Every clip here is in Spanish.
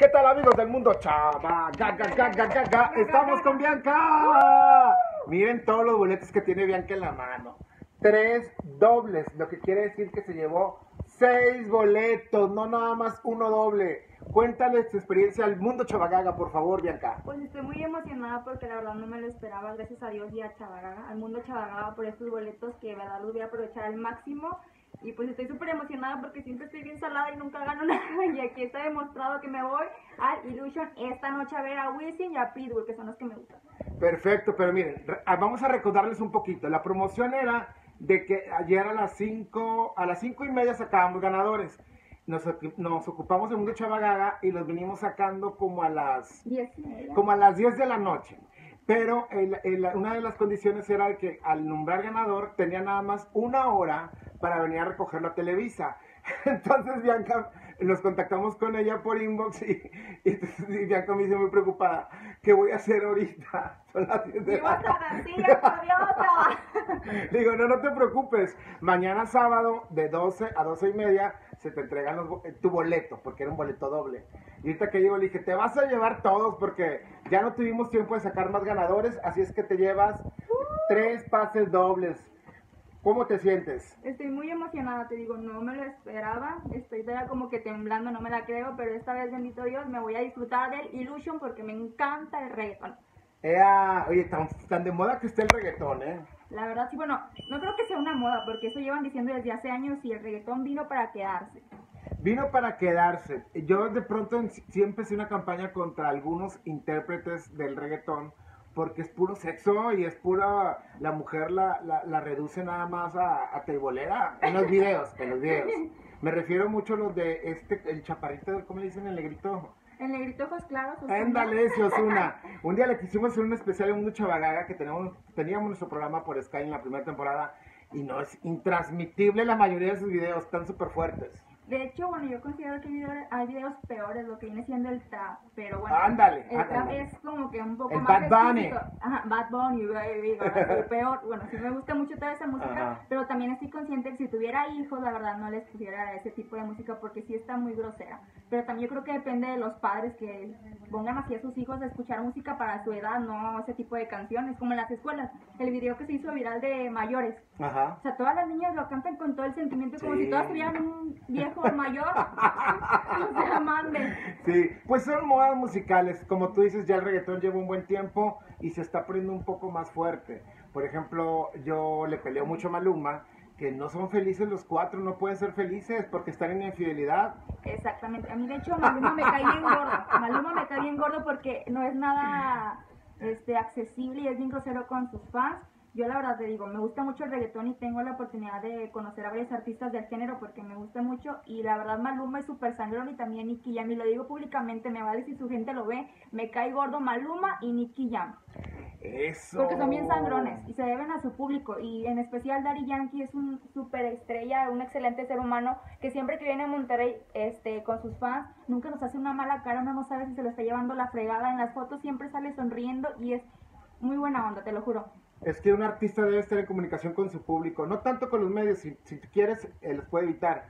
¿Qué tal amigos del mundo? Chava, ga, ga, ga. Estamos con Bianca. Miren todos los boletos que tiene Bianca en la mano. Tres dobles, lo que quiere decir que se llevó seis boletos, no nada más uno doble. Cuéntale tu experiencia al mundo Chavagaga, por favor, Bianca. Pues estoy muy emocionada porque la verdad no me lo esperaba, gracias a Dios y a Chavagaga, al mundo Chavagaga por estos boletos que verdad los voy a aprovechar al máximo. Y pues estoy súper emocionada porque siempre estoy bien salada y nunca gano nada. Y aquí está demostrado que me voy al Illusion esta noche a ver a Wisin y a Pitbull, que son los que me gustan. Perfecto, pero miren, re- ah, vamos a recordarles un poquito. La promoción era de que ayer a las 5, a las cinco y media sacábamos ganadores. Nos, nos ocupamos de Mundo Chavagaga y los venimos sacando como a las Diez y media. como a las 10 de la noche. Pero el- el- una de las condiciones era que al nombrar ganador tenía nada más una hora para venir a recogerlo a Televisa. Entonces Bianca, nos contactamos con ella por inbox y, y entonces Bianca me dice muy preocupada, ¿qué voy a hacer ahorita? Son las 10 de la le digo, no, no te preocupes. Mañana sábado, de 12 a 12 y media, se te entregan los eh, tu boleto, porque era un boleto doble. Y ahorita que llego, le dije, te vas a llevar todos, porque ya no tuvimos tiempo de sacar más ganadores, así es que te llevas tres pases dobles. ¿Cómo te sientes? Estoy muy emocionada, te digo, no me lo esperaba. Estoy todavía como que temblando, no me la creo, pero esta vez, bendito Dios, me voy a disfrutar del Illusion porque me encanta el reggaeton. Ea, oye, tan, tan de moda que está el reggaetón, ¿eh? La verdad, sí, bueno, no creo que sea una moda, porque eso llevan diciendo desde hace años y el reggaetón vino para quedarse. Vino para quedarse. Yo de pronto sí empecé una campaña contra algunos intérpretes del reggaetón porque es puro sexo y es pura... La mujer la, la, la reduce nada más a, a teibolera en los videos, en los videos. Me refiero mucho a los de este, el chaparrito, ¿cómo le dicen? El negrito. El negrito ojos claros. Ándale, Osuna. Un día le quisimos hacer un especial en Mundo Chavagaga que tenemos, teníamos nuestro programa por Sky en la primera temporada y no es intransmitible la mayoría de sus videos, están súper fuertes. De hecho, bueno, yo considero que hay videos, hay videos peores, lo que viene siendo el trap, pero bueno. Ándale, El trap ándale. es como que un poco El más Bad Bunny. Ajá, Bad Bunny, el peor. Bueno, sí me gusta mucho toda esa música, Ajá. pero también estoy consciente que si tuviera hijos, la verdad no les pusiera ese tipo de música porque sí está muy grosera. Pero también yo creo que depende de los padres que pongan así a sus hijos a escuchar música para su edad, no ese tipo de canciones, como en las escuelas. El video que se hizo viral de mayores. Ajá. O sea, todas las niñas lo cantan con todo el sentimiento, como Sí. si todas tuvieran un viejo mayor. o sea, manden. Sí, pues son modas musicales. Como tú dices, ya el reggaetón lleva un buen tiempo y se está poniendo un poco más fuerte. Por ejemplo, yo le peleo mucho a Maluma que no son felices los cuatro, no pueden ser felices porque están en infidelidad. Exactamente. A mí, de hecho, Maluma me cae bien gordo. Maluma me cae bien gordo porque no es nada este, accesible y es bien grosero con sus fans. Yo la verdad te digo, me gusta mucho el reggaetón y tengo la oportunidad de conocer a varios artistas del género porque me gusta mucho y la verdad Maluma es súper sangrón y también Nicky Jam y lo digo públicamente, me vale si su gente lo ve, me cae gordo Maluma y Nicky Jam. Eso. Porque son bien sangrones y se deben a su público. Y en especial Daddy Yankee es un super estrella, un excelente ser humano que siempre que viene a Monterrey este, con sus fans, nunca nos hace una mala cara, uno no sabe si se lo está llevando la fregada. En las fotos siempre sale sonriendo y es muy buena onda, te lo juro. Es que un artista debe estar en comunicación con su público, no tanto con los medios, si, si quieres, eh, los puede evitar,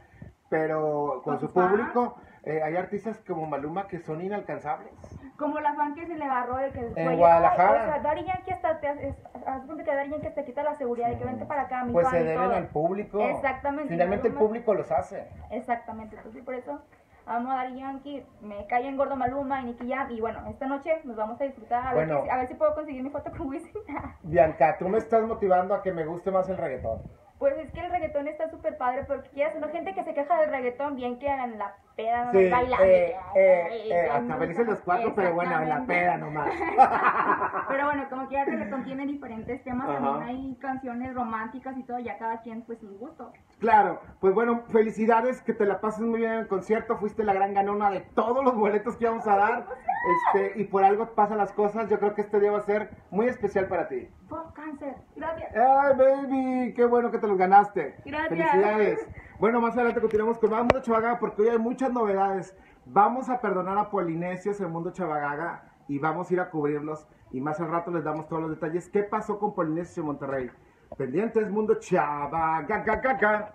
pero con Con su fans. público, eh, hay artistas como Maluma que son inalcanzables. Como la fan que se le agarró de que En "Oye, Guadalajara. O sea, Daddy Yankee hasta te hace- es- haz cuenta que Daddy Yankee te quita la seguridad de que vente para acá, mi Pues se deben todo". al público. Exactamente. Finalmente el público los hace. Exactamente, entonces por eso amo a Daddy Yankee, me cae en gordo Maluma y Nicky Jam y bueno, esta noche nos vamos a disfrutar, a, Bueno. ver, si, a ver si puedo conseguir mi foto con Wisin. Bianca, tú me estás motivando a que me guste más el reggaetón. Pues es que el reggaetón está súper padre porque quieras, no gente que se queja del reggaetón, bien que en la peda no Sí, bailando. eh, que, eh, eh, hasta felices los cuatro, pero bueno, en la peda nomás. Pero bueno, como quiera el reggaetón tiene diferentes temas, también hay canciones románticas y todo, ya cada quien pues sus gustos. Claro, pues bueno, felicidades, que te la pases muy bien en el concierto, fuiste la gran ganona de todos los boletos que íbamos a dar, este, y por algo pasan las cosas, yo creo que este día va a ser muy especial para ti. Cáncer, gracias. ¡Ay, baby! ¡Qué bueno que te los ganaste! Gracias. ¡Felicidades! Bueno, más adelante continuamos con más Mundo Chavagaga porque hoy hay muchas novedades. Vamos a perdonar a Polinesios en Mundo Chavagaga y vamos a ir a cubrirlos. Y más al rato les damos todos los detalles. ¿Qué pasó con Polinesios en Monterrey? Pendientes, Mundo Chavagaga.